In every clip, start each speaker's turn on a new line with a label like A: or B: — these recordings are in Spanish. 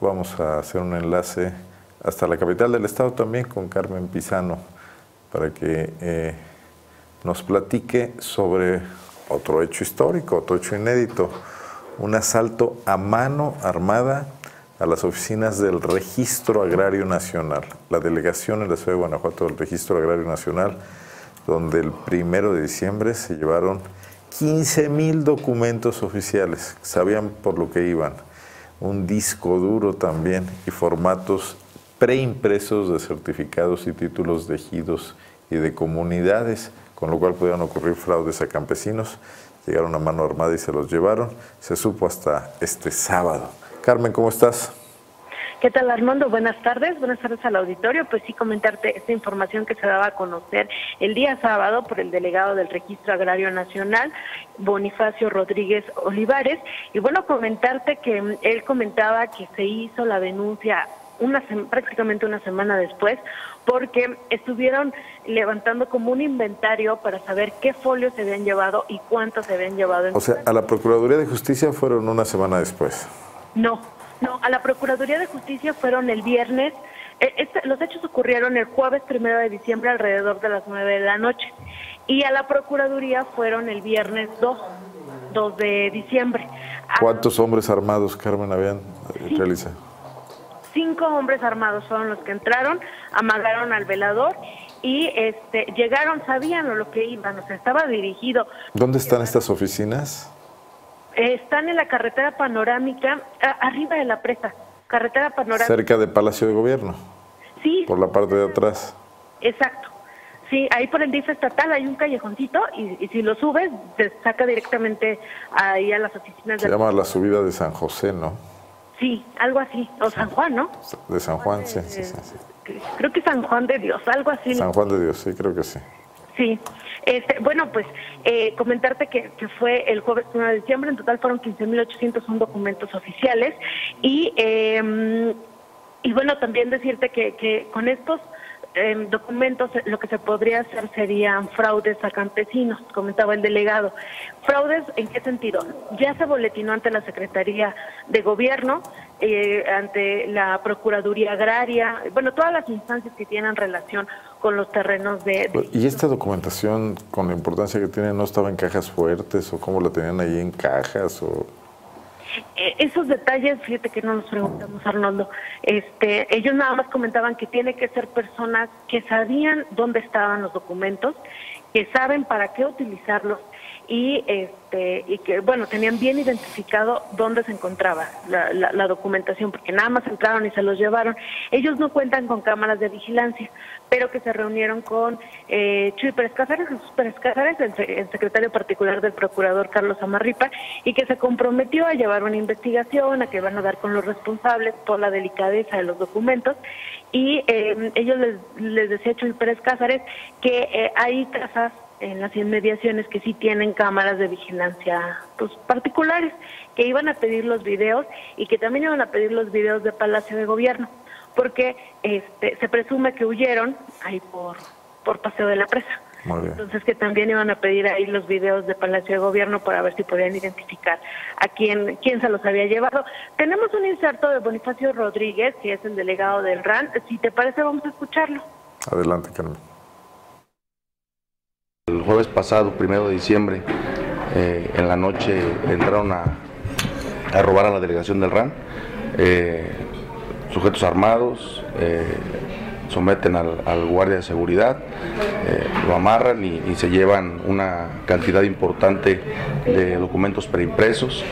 A: vamos a hacer un enlace hasta la capital del estado también con Carmen Pisano para que eh, nos platique sobre otro hecho histórico, otro hecho inédito, un asalto a mano armada a las oficinas del Registro Agrario Nacional, la delegación en la ciudad de Guanajuato del Registro Agrario Nacional, donde el primero de diciembre se llevaron 15 mil documentos oficiales, sabían por lo que iban, un disco duro también y formatos preimpresos de certificados y títulos de ejidos y de comunidades, con lo cual podían ocurrir fraudes a campesinos. Llegaron a mano armada y se los llevaron. Se supo hasta este sábado. Carmen, ¿cómo estás?
B: ¿Qué tal Armando? Buenas tardes, buenas tardes al auditorio. Pues sí, comentarte esta información que se daba a conocer el día sábado por el delegado del Registro Agrario Nacional, Bonifacio Rodríguez Olivares. Y bueno, comentarte que mm, él comentaba que se hizo la denuncia una prácticamente una semana después, porque estuvieron levantando como un inventario para saber qué folios se habían llevado y cuántos se habían llevado.
A: o sea, a la Procuraduría de Justicia fueron una semana después.
B: No, no, a la Procuraduría de Justicia fueron el viernes. Eh, este, los hechos ocurrieron el jueves primero de diciembre alrededor de las nueve de la noche. Y a la Procuraduría fueron el viernes 2, 2 de diciembre.
A: ¿Cuántos hombres armados, Carmen, habían realizado?
B: Cinco hombres armados fueron los que entraron, amagaron al velador y este, llegaron, sabían lo que iban, o sea, estaba dirigido.
A: ¿Dónde están estas oficinas?
B: Están en la carretera panorámica, arriba de la presa, carretera panorámica.
A: Cerca del Palacio de Gobierno.
B: Sí.
A: Por la parte de atrás.
B: Exacto. Sí, ahí por el DIF estatal hay un callejoncito y, si lo subes te saca directamente ahí a las oficinas.
A: Se llama la subida de San José, ¿no?
B: Sí, algo así. O San Juan, ¿no?
A: De San Juan, sí, sí, sí,
B: Creo que San Juan de Dios, algo así.
A: San Juan de Dios, sí, creo que sí.
B: Sí. Este, bueno, pues eh, comentarte que, fue el jueves 1 de diciembre, en total fueron 15.801 documentos oficiales y, eh, y bueno, también decirte que, que con estos documentos lo que se podría hacer serían fraudes a campesinos, comentaba el delegado. ¿Fraudes en qué sentido? Ya se boletinó ante la Secretaría de Gobierno, eh, ante la Procuraduría Agraria, bueno, todas las instancias que tienen relación con los terrenos de,
A: ¿Y esta documentación, con la importancia que tiene, no estaba en cajas fuertes o cómo la tenían ahí en cajas o...?
B: Eh, esos detalles, fíjate que no nos preguntamos, Arnoldo. Este, ellos nada más comentaban que tiene que ser personas que sabían dónde estaban los documentos, que saben para qué utilizarlos y este y que bueno tenían bien identificado dónde se encontraba la, documentación porque nada más entraron y se los llevaron. Ellos no cuentan con cámaras de vigilancia pero que se reunieron con eh, Chuy Pérez Cáceres Jesús Pérez Cáceres el, secretario particular del procurador Carlos Amarripa y que se comprometió a llevar una investigación a que van a dar con los responsables por la delicadeza de los documentos. Y eh, ellos les, les decía Chuy Pérez Cáceres que eh, hay casas en las inmediaciones que sí tienen cámaras de vigilancia pues, particulares, que iban a pedir los videos y que también iban a pedir los videos de Palacio de Gobierno, porque este, se presume que huyeron ahí por, por Paseo de la Presa. Entonces que también iban a pedir ahí los videos de Palacio de Gobierno para ver si podían identificar a quién, quién se los había llevado. Tenemos un inserto de Bonifacio Rodríguez, que es el delegado del RAN. Si te parece, vamos a escucharlo.
A: Adelante, Carmen.
C: Jueves pasado, primero de diciembre, eh, en la noche entraron a, robar a la delegación del RAN. Eh, sujetos armados eh, someten al, guardia de seguridad, lo amarran y, se llevan una cantidad importante de documentos preimpresos,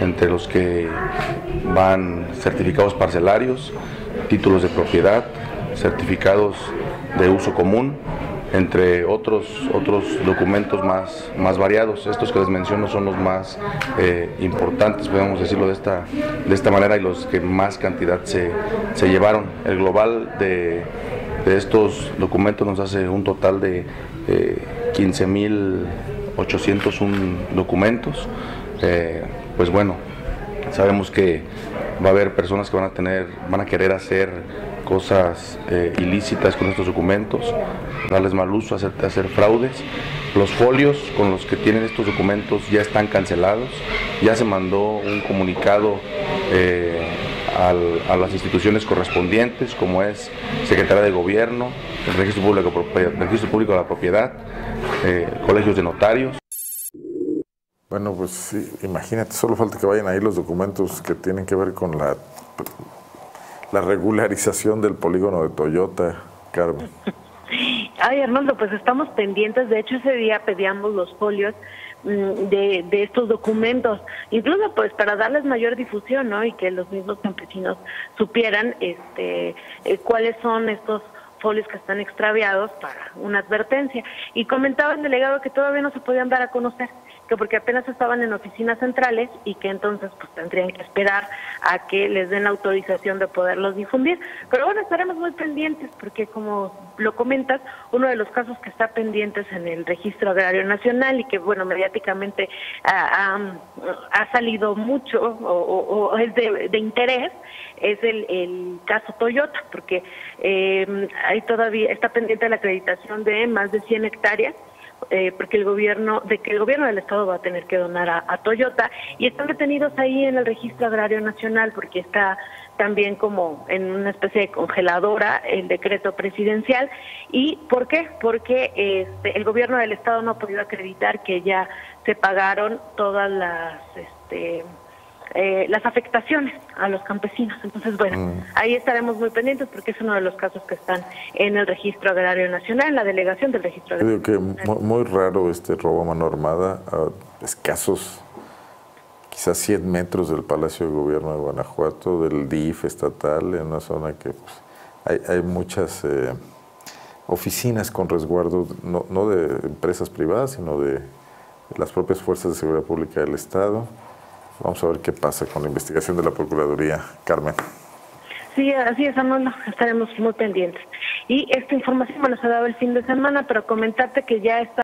C: entre los que van certificados parcelarios, títulos de propiedad, certificados de uso común, entre otros, otros documentos más, más variados. Estos que les menciono son los más eh, importantes, podemos decirlo de esta, de esta manera, y los que más cantidad se, llevaron. El global de, estos documentos nos hace un total de eh, 15.801 documentos. Eh, pues bueno, sabemos que va a haber personas que van a tener, van a querer hacer cosas eh, ilícitas con estos documentos, darles mal uso, hacer, hacer fraudes. Los folios con los que tienen estos documentos ya están cancelados, ya se mandó un comunicado eh, a las instituciones correspondientes, como es Secretaría de Gobierno, el Registro Público, de la Propiedad, eh, colegios de notarios.
A: Bueno, pues sí, imagínate, solo falta que vayan ahí los documentos que tienen que ver con la, la regularización del polígono de Toyota, Carmen.
B: Ay, Arnoldo, pues estamos pendientes. De hecho, ese día pedíamos los folios mm, de, de, estos documentos, incluso pues para darles mayor difusión, ¿no? Y que los mismos campesinos supieran este eh, cuáles son estos folios que están extraviados para una advertencia. Y comentaba el delegado que todavía no se podían dar a conocer que porque apenas estaban en oficinas centrales y que entonces pues tendrían que esperar a que les den autorización de poderlos difundir. Pero bueno, estaremos muy pendientes porque como lo comentas, uno de los casos que está pendientes en el Registro Agrario Nacional y que bueno, mediáticamente ha, salido mucho o, es de, interés es el, caso Toyota, porque eh, todavía está pendiente la acreditación de más de 100 hectáreas eh, porque el gobierno, de que el gobierno del estado va a tener que donar a, Toyota y están detenidos ahí en el registro agrario nacional porque está también como en una especie de congeladora el decreto presidencial y ¿por qué? Porque este, el gobierno del estado no ha podido acreditar que ya se pagaron todas las este, eh, las afectaciones a los campesinos. Entonces, bueno, mm. ahí estaremos muy pendientes porque es uno de los casos que están en el Registro Agrario Nacional, en la delegación del Registro Agrario
A: Nacional. que muy, raro este robo a mano armada, a escasos quizás 100 metros del Palacio de Gobierno de Guanajuato, del DIF estatal, en una zona que pues, hay, muchas eh, oficinas con resguardo, no, no de empresas privadas, sino de las propias fuerzas de seguridad pública del Estado. Vamos a ver qué pasa con la investigación de la Procuraduría. Carmen.
B: Sí, así es, Arnoldo. Estaremos muy pendientes. Y esta información nos ha dado el fin de semana, pero comentarte que ya está